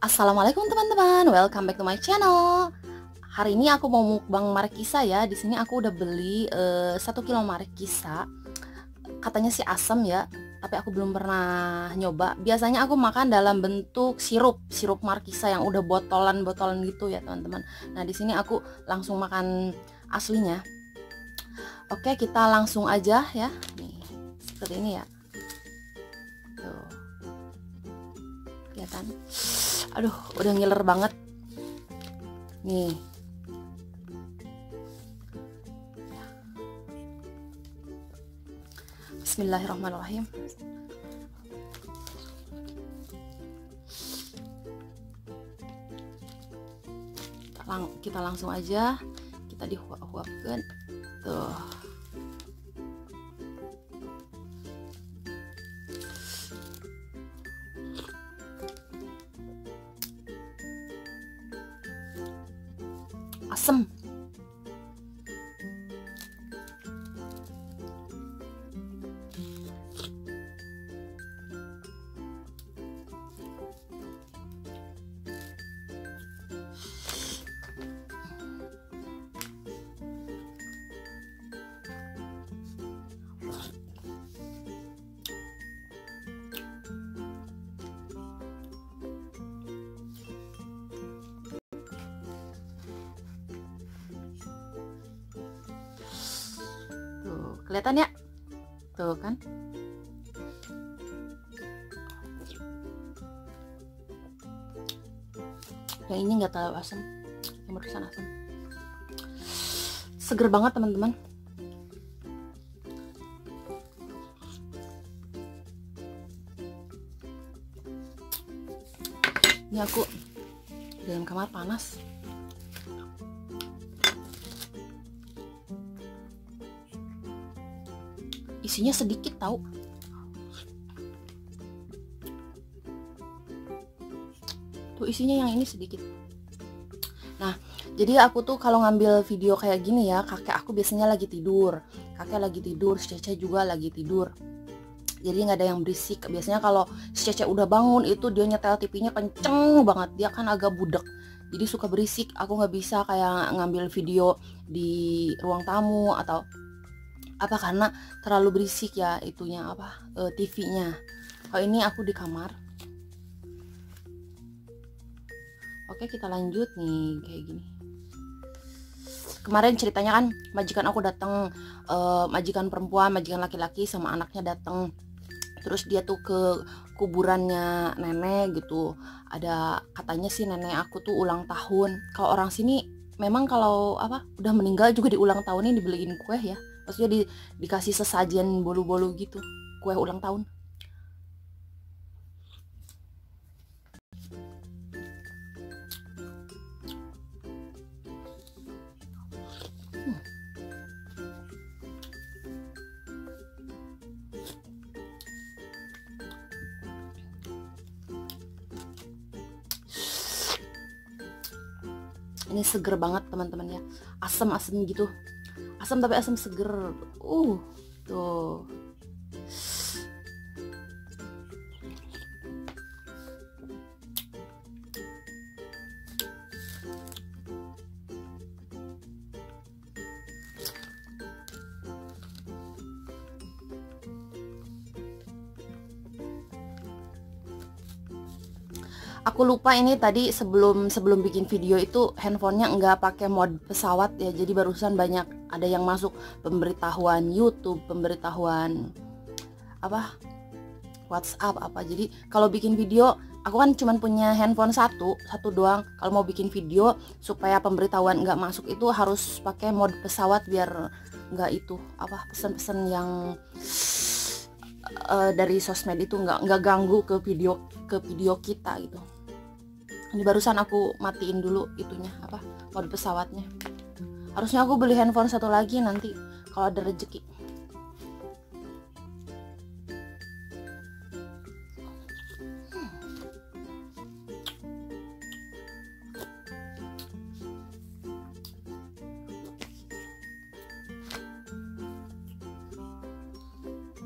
Assalamualaikum teman-teman, welcome back to my channel. Hari ini aku mau mukbang markisa ya. Di sini aku udah beli uh, 1 kilo markisa. Katanya sih asam ya, tapi aku belum pernah nyoba. Biasanya aku makan dalam bentuk sirup, sirup markisa yang udah botolan-botolan gitu ya teman-teman. Nah di sini aku langsung makan aslinya. Oke kita langsung aja ya. Nih seperti ini ya. Tuh. Kelihatan aduh udah ngiler banget. Nih. Bismillahirrahmanirrahim. Kita, lang kita langsung aja. Kita dihuap-huapkan. Tuh kelihatan ya? Tuh kan? Yang ini nggak terlalu asam, yang barusan asam. Seger banget teman-teman. Ini aku dalam kamar panas. Isinya sedikit tahu tuh isinya yang ini sedikit. Nah jadi aku tuh kalau ngambil video kayak gini ya kakek aku biasanya lagi tidur. Kakek lagi tidur Cece juga lagi tidur. Jadi nggak ada yang berisik. Biasanya kalau Cece udah bangun itu dia nyetel TV-nya kenceng banget. Dia kan agak budek. Jadi suka berisik. Aku nggak bisa kayak ngambil video di ruang tamu atau apa karena terlalu berisik ya itunya apa e, TV-nya kalau ini aku di kamar. Oke kita lanjut nih kayak gini. Kemarin ceritanya kan majikan aku datang e, majikan perempuan majikan laki-laki sama anaknya datang terus dia tuh ke kuburannya nenek gitu. Ada katanya sih nenek aku tuh ulang tahun. Kalau orang sini memang kalau apa udah meninggal juga di ulang tahunnya dibeliin kue ya maksudnya di, dikasih sesajen bolu-bolu gitu. Kue ulang tahun. Hmm. ini seger banget teman-teman ya. Asam-asam gitu asam tapi asam seger. Uh tuh. Aku lupa ini tadi sebelum sebelum bikin video itu handphonenya nggak pakai mode pesawat ya jadi barusan banyak ada yang masuk pemberitahuan YouTube pemberitahuan apa WhatsApp apa. Jadi kalau bikin video aku kan cuman punya handphone satu satu doang. Kalau mau bikin video supaya pemberitahuan nggak masuk itu harus pakai mode pesawat biar nggak itu apa pesan-pesan yang uh, dari sosmed itu nggak nggak ganggu ke video ke video kita gitu. Ini barusan aku matiin dulu itunya apa mode pesawatnya harusnya aku beli handphone satu lagi nanti kalau ada rezeki.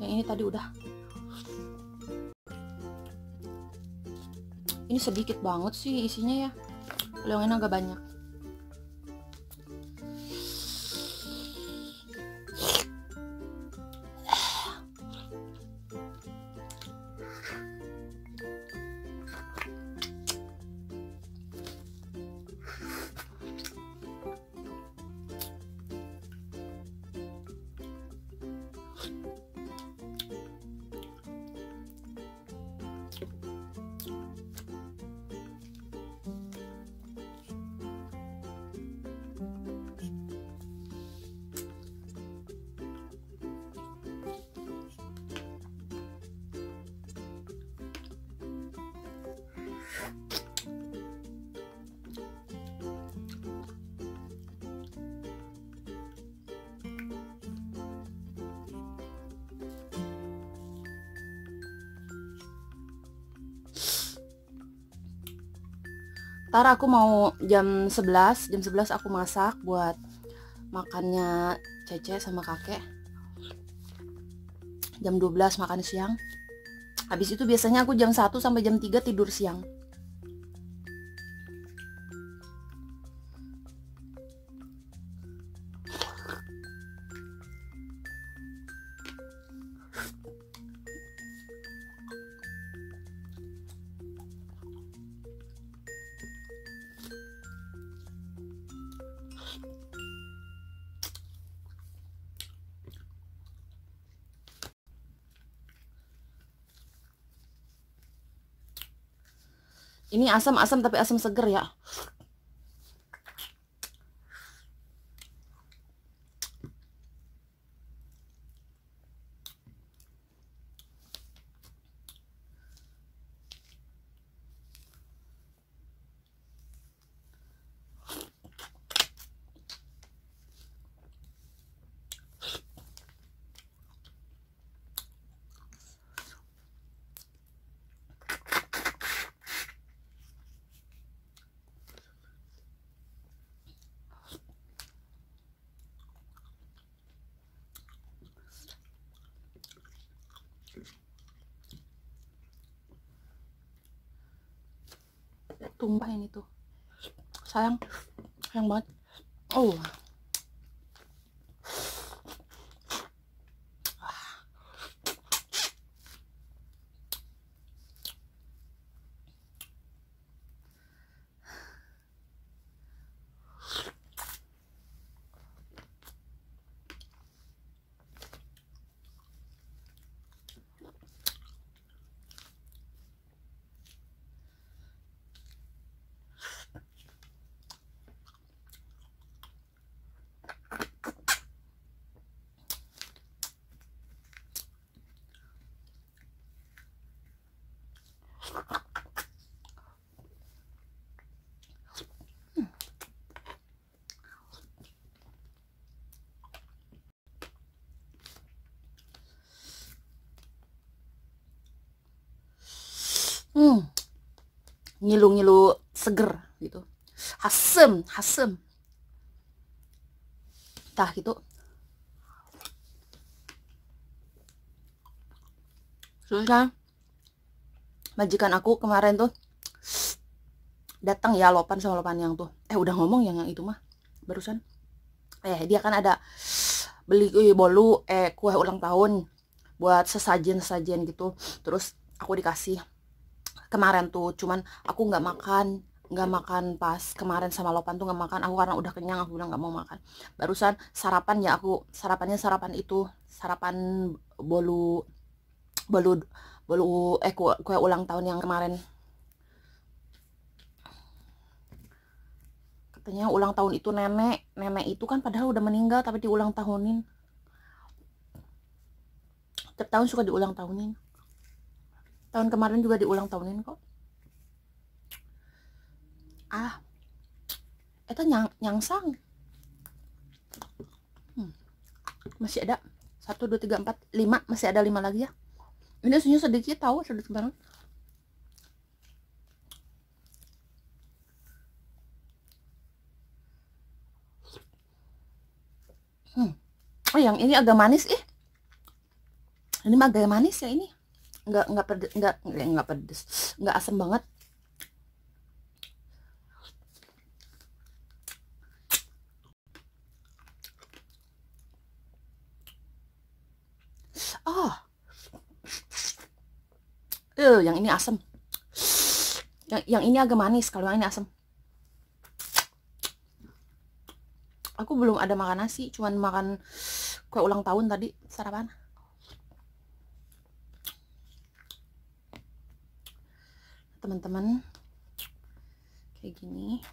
Yang ini tadi udah. Ini sedikit banget sih isinya ya. Kalau yang ini agak banyak Ntar aku mau jam 11 Jam 11 aku masak buat Makannya Cece sama kakek. Jam 12 makan siang. Habis itu biasanya aku jam 1 sampai jam 3 tidur siang Ini asam-asam tapi asam seger ya. Tumpah ini tuh. Sayang sayang banget. Oh hmm ngilu-ngilu seger gitu. Asem asem tah gitu. Kan majikan aku kemarin tuh datang ya lopan sama lopan yang tuh. Eh udah ngomong yang yang itu mah barusan. Eh dia kan ada beli bolu eh kue ulang tahun buat sesajen sesajen gitu. Terus aku dikasih kemarin tuh cuman aku nggak makan nggak makan pas kemarin sama Lopan tuh nggak makan. Aku karena udah kenyang aku bilang nggak mau makan. Barusan sarapan ya aku sarapannya sarapan itu sarapan bolu bolu bolu eh kue, ulang tahun yang kemarin. Katanya ulang tahun itu nenek nenek itu kan padahal udah meninggal tapi diulang tahunin. Tiap tahun suka diulang tahunin tahun kemarin juga diulang tahunin kok. Ah. Itu nyang nyangsang. Hmm. masih ada. Satu dua tiga empat lima. Masih ada lima lagi ya. Ini sunya sedikit tahu sedikit banget hmm. oh yang ini agak manis eh ini agak manis ya ini nggak nggak pedes nggak nggak eh, pedes nggak asam banget. Oh. Eh yang ini asam yang, yang ini agak manis kalau yang ini asam aku belum ada makan nasi cuman makan kue ulang tahun tadi sarapan. Teman-teman. Kayak gini.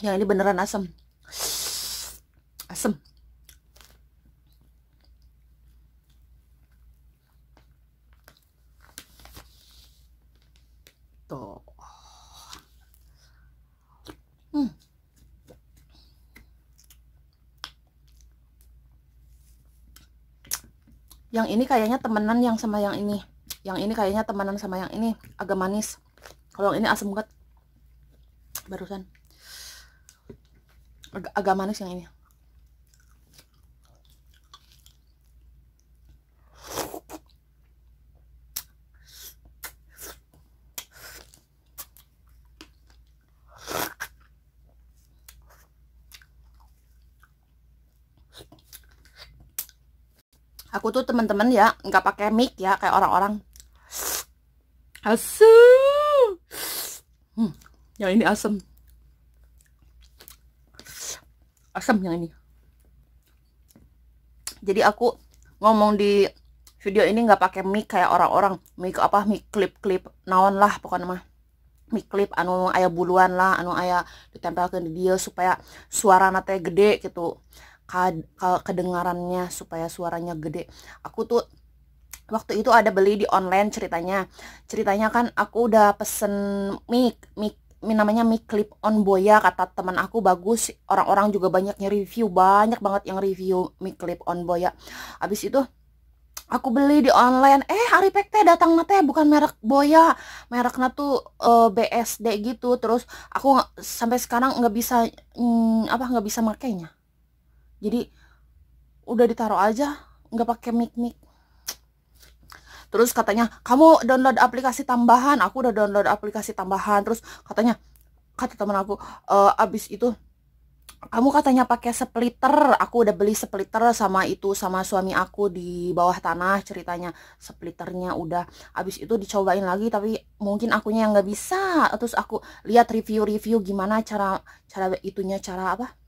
Yang ini beneran asam asam tuh. Hmm. yang ini kayaknya temenan yang sama yang ini. Yang ini kayaknya temenan sama yang ini. Agak manis. Kalau yang ini asam banget. Barusan. Agak, agak manis yang ini aku tuh teman-teman ya nggak pakai mic ya kayak orang-orang. Asem hmm, yang ini asem. Asam yang ini. Jadi aku ngomong di video ini nggak pakai mic kayak orang-orang. Mic apa? Mic klip-klip naon lah pokoknya mah. Mic klip anu ayah buluan lah anu ayah ditempelkan di dia supaya suara nate gede gitu kedengarannya supaya suaranya gede. Aku tuh waktu itu ada beli di online ceritanya. Ceritanya kan aku udah pesen mic mic namanya mic clip on boya kata teman aku bagus. Orang-orang juga banyak yang review banyak banget yang review mic clip on boya. Habis itu aku beli di online. Eh hari pek teh datang nate bukan merek boya. Mereknya tuh uh, eh, BSD gitu. Terus aku sampai sekarang nggak bisa mm, apa nggak bisa makainya jadi udah ditaruh aja nggak pakai mic mic terus katanya kamu download aplikasi tambahan. Aku udah download aplikasi tambahan. Terus katanya kata teman aku e, abis itu kamu katanya pakai splitter. Aku udah beli splitter sama itu sama suami aku di bawah tanah ceritanya. Splitternya udah. Abis itu dicobain lagi tapi mungkin akunya yang nggak bisa. Terus aku lihat review-review gimana cara cara itunya cara apa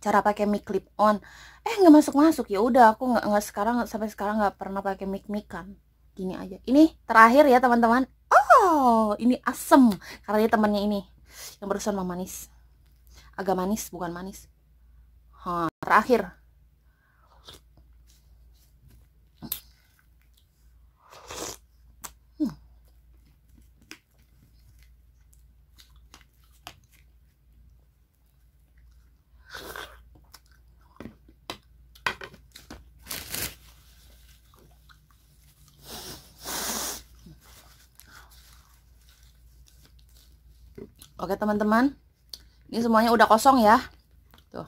cara pakai mic clip on. Eh nggak masuk masuk ya udah aku nggak nggak sekarang sampai sekarang nggak pernah pakai mic mic kan gini aja. Ini terakhir ya teman-teman. Oh ini asem. Karena dia temannya ini yang barusan manis. Agak manis bukan manis. Ha, terakhir Oke teman-teman. Ini semuanya udah kosong ya. Tuh.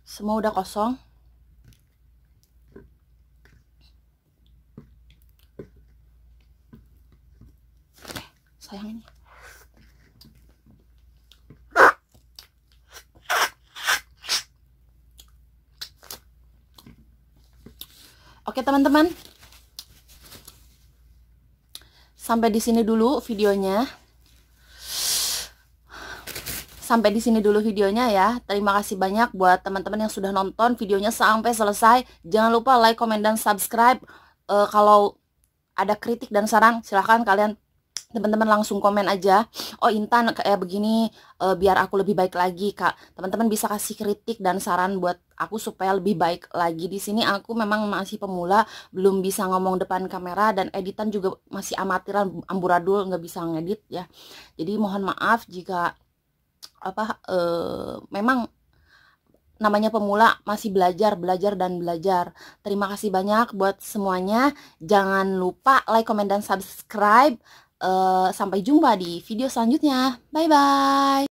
Semua udah kosong. Eh sayang ini. Oke teman-teman. Sampai di sini dulu videonya sampai di sini dulu videonya ya. Terima kasih banyak buat teman-teman yang sudah nonton videonya sampai selesai. Jangan lupa like, comment, dan subscribe. Uh, kalau ada kritik dan saran, silahkan kalian teman-teman langsung komen aja oh Intan kayak begini uh, biar aku lebih baik lagi kak teman-teman bisa kasih kritik dan saran buat aku supaya lebih baik lagi di sini aku memang masih pemula belum bisa ngomong depan kamera dan editan juga masih amatiran amburadul nggak bisa ngedit ya jadi mohon maaf jika apa uh, memang namanya pemula masih belajar, belajar dan belajar. Terima kasih banyak buat semuanya. Jangan lupa like, comment dan subscribe. Uh, sampai jumpa di video selanjutnya. Bye bye.